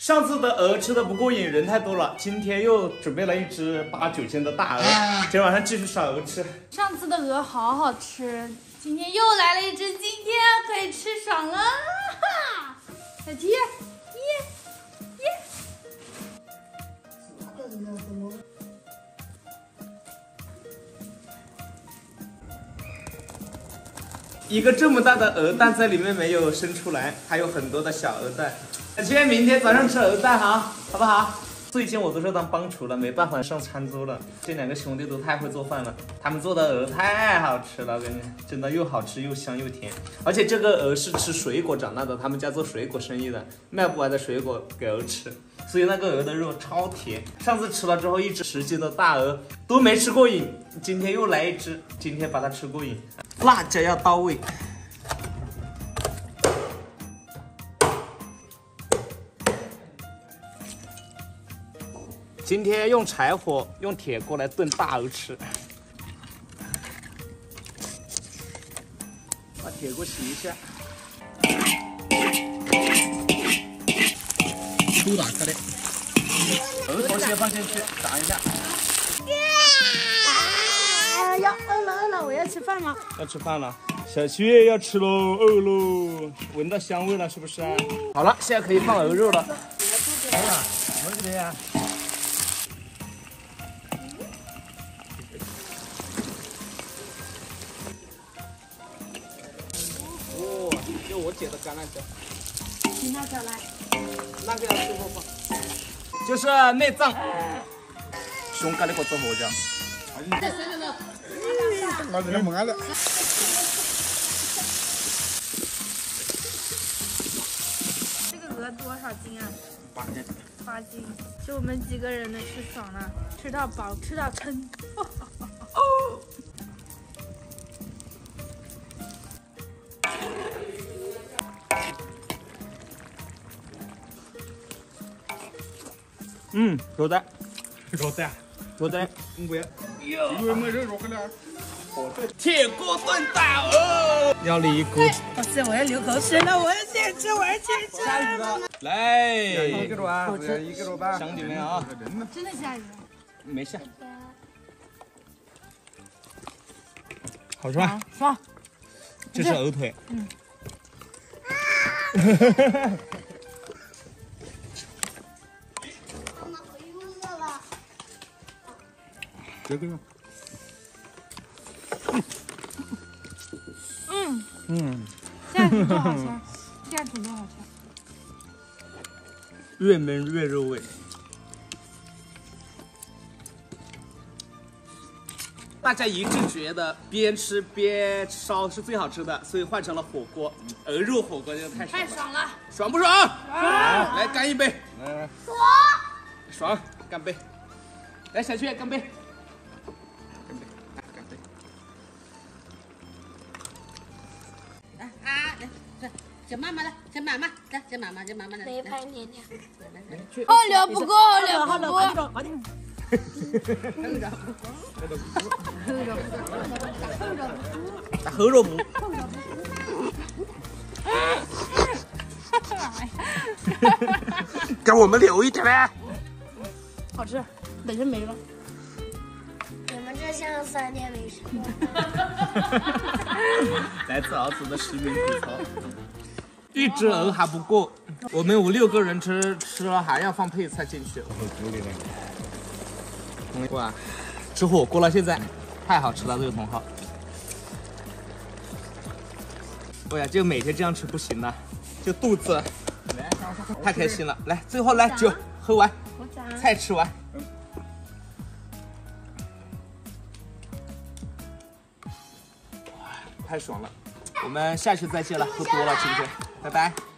上次的鹅吃的不过瘾，人太多了，今天又准备了一只八九斤的大鹅，今天晚上继续烧鹅吃。上次的鹅好好吃，今天又来了一只，今天可以吃爽了。哈，小鸡，一个这么大的鹅蛋在里面没有生出来，还有很多的小鹅蛋。小七，明天早上吃鹅蛋哈，好不好？最近我都是当帮厨了，没办法上餐桌了。这两个兄弟都太会做饭了，他们做的鹅太好吃了，我跟你真的又好吃又香又甜。而且这个鹅是吃水果长大的，他们家做水果生意的，卖不完的水果给鹅吃，所以那个鹅的肉超甜。上次吃了之后，一只十斤的大鹅都没吃过瘾，今天又来一只，今天把它吃过瘾。辣椒要到位。今天用柴火、用铁锅来炖大鹅吃。把铁锅洗一下。都打开的。鹅头先放进去，炸一下。要饿了饿了，我要吃饭了。要吃饭了，小七月要吃喽，饿喽，闻到香味了是不是啊？好了，现在可以放鹅肉了。来了，什么这边就我姐的橄榄椒。你那个来，那个要最后放。就是内脏。胸干的个做活椒。我这没了。这个鹅多少斤啊？八斤。八斤，就我们几个人的吃爽了，吃到饱，吃到撑。嗯，肉蛋，肉蛋，肉蛋，不要，因为没肉肉回来。铁锅炖大鹅，要了一锅。哇塞，我要流口水了，我要先吃，我要先吃。下雨了，来，一个肉啊，一个肉吧。兄弟们啊，真的下雨了？没下。好吃吗？爽。这是鹅腿。嗯。这个。嗯嗯，这样煮多好吃，这样煮多好吃。越焖越入味。大家一致觉得边吃边烧是最好吃的，所以换成了火锅。鹅肉火锅就太爽了，太爽了，爽不爽？爽！来干一杯，来，爽！爽，干杯！来，小雀干杯！叫妈妈来，叫妈妈，来，叫妈妈，叫妈妈来。没拍年年。好了不够，好料不够。大后肉不？给我们留一点呗。好吃，等下没了。你们这像三天没吃过。来自儿子的实名吐槽。一只鹅还不够，我们五六个人吃，吃了还要放配菜进去。哇，吃火锅了，现在太好吃了，这个茼蒿。哎呀，就每天这样吃不行了，就肚子太开心了。来，最后来酒喝完，菜吃完。太爽了，我们下期再见了，喝多了今天，拜拜。